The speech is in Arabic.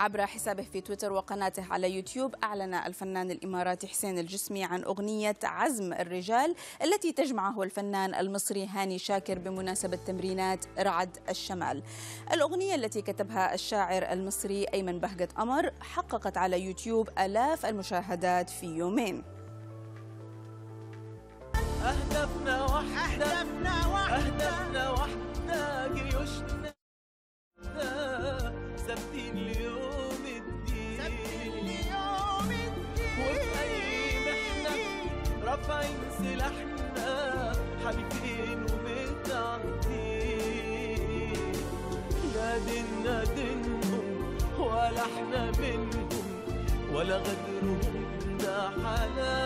عبر حسابه في تويتر وقناته على يوتيوب أعلن الفنان الإماراتي حسين الجسمي عن أغنية عزم الرجال التي تجمعه الفنان المصري هاني شاكر بمناسبة تمرينات رعد الشمال. الأغنية التي كتبها الشاعر المصري أيمن بهجة قمر حققت على يوتيوب آلاف المشاهدات في يومين. أهدافنا واحدة رافعين سلاحنا حالفين ومتعدين لا دينا دينهم ولا إحنا منهم ولا غدرهم ده حلال